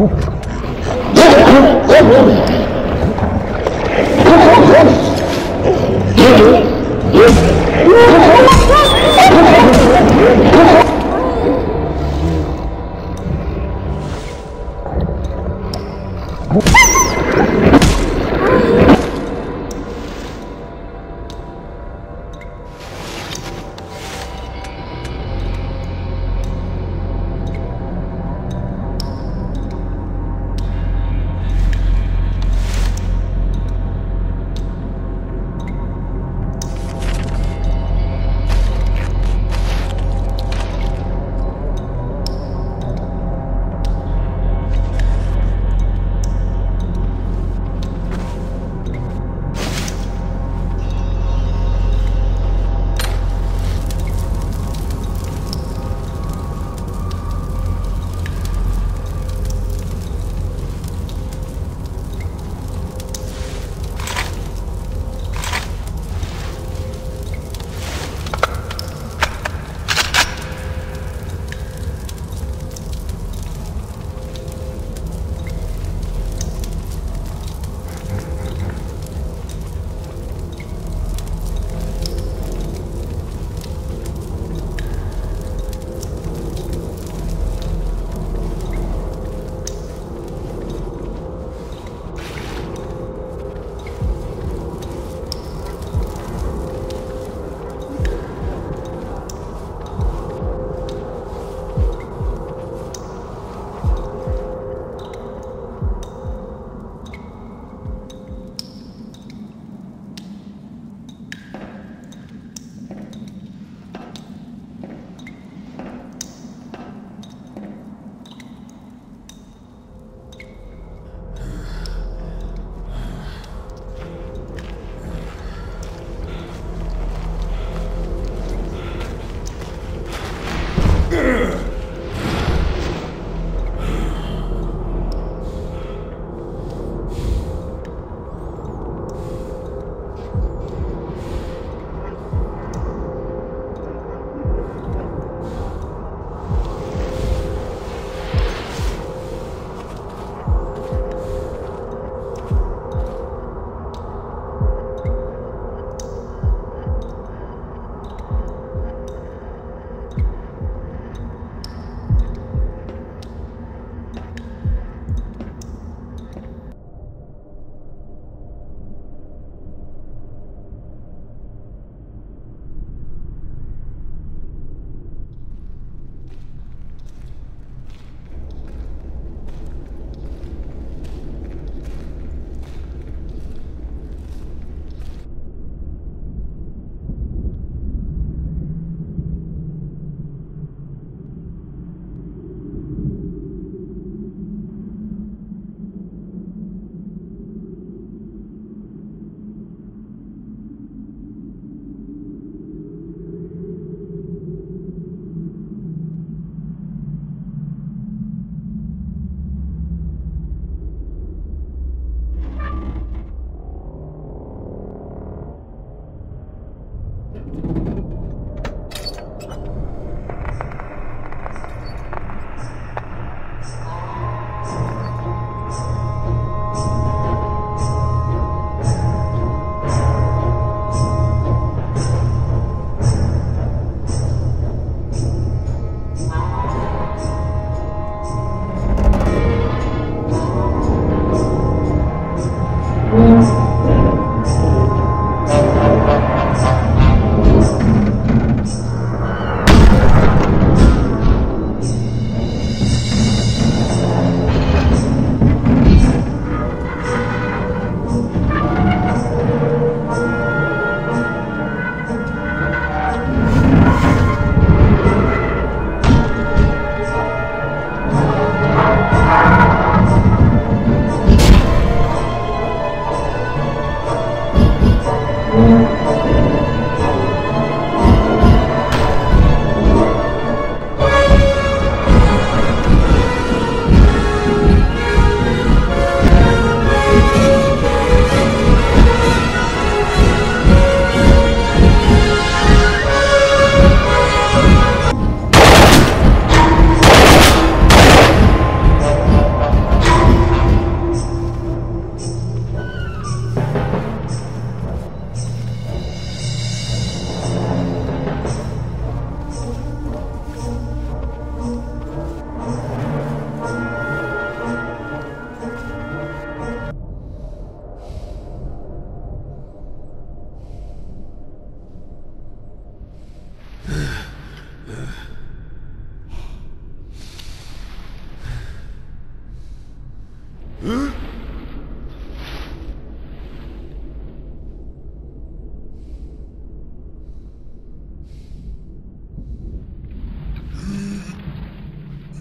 Oh,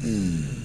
Mm.